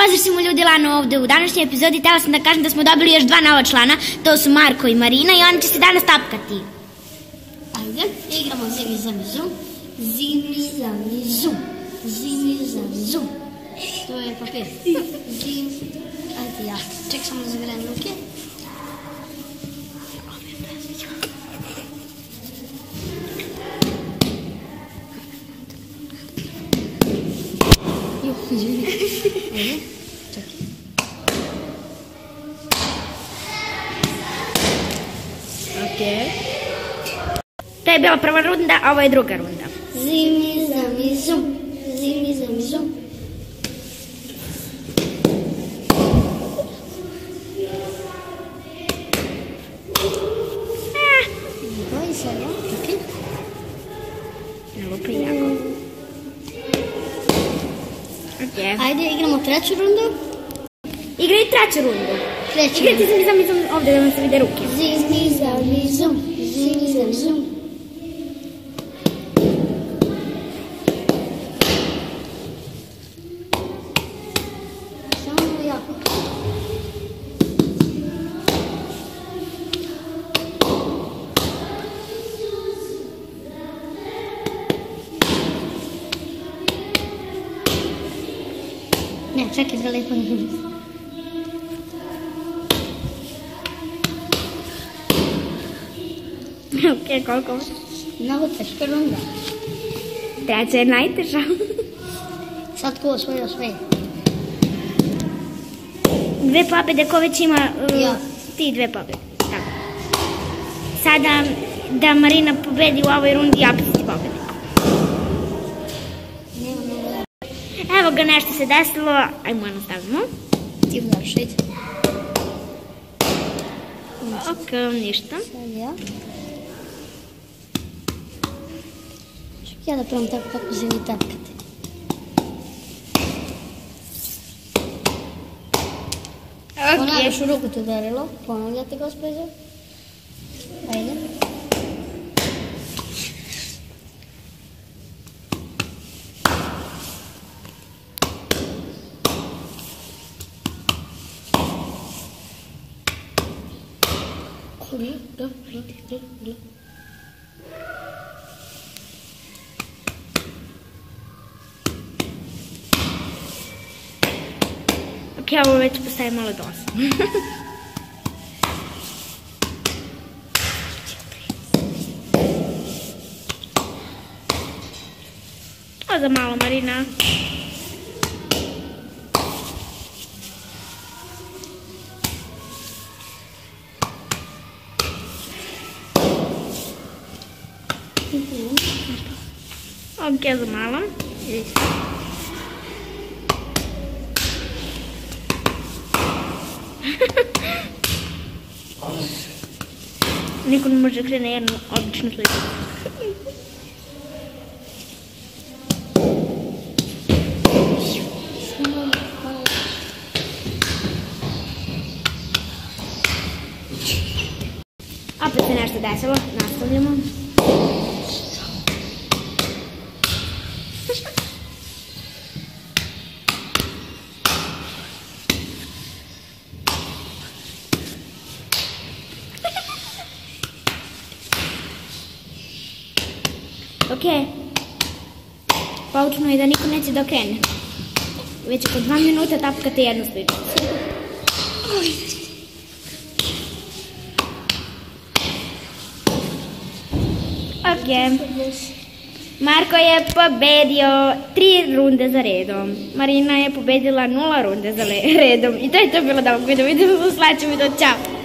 Pozdrav svima ljudi Lano ovdje u današnjoj epizodi. Htjela sam da kažem da smo dobili još dva nova člana. To su Marko i Marina i oni će se danas tapkati. Ajde, igramo zimi zami zum. Zimi zami zum. Zimi zami zum. To je papir. Zim. Ajde ja. Ček samo da zagrem ruke. Juh, izvini. Ajde. Čekaj. Ok. To je bila prva runda, a ovo je druga runda. Zimi zami zum. Zimi zami zum. Ah, Bojim se, ja? Čekaj. evo prijako. Ok. Ajde, igramo treću rundu. Igraj treću rundu. Treću Igrajte zimi zami zum ovdje da vam se vide ruke. Zami zum. Samo Ne, čekaj, daleko ne bude. ok, koliko? Mnogo teška runda. Treća je najteža. Sad ko osvojio sve? Dve pobjede, ko već ima uh, Ja. ti dve pobjede. Tako. Sada da Marina pobedi u ovoj rundi, ja ога нещо се десило. Ай, му е натъжно. Ти можеш да Окъм нищо. Ще я да правим така, както вземи тапката. Okay. Понадо широкото е дарило, понадо да те го спрежа. Айде. comigo? Não, não. Aqui é o momento para sair maldosa. Olha a mala Marina. Обке за мала. Здесь. Никой не може да крие, наверное, отлично следи. А, пацаны, что дальше? Нас, по-моему. Ok. Poučno je da niko neće da krene. Već oko dva minuta tapkate jednu sličicu. Ok. Marko je pobedio tri runde za redom. Marina je pobedila nula runde za redom. I to je to bilo da vam video. Vidimo u sledećem videu. Ćao.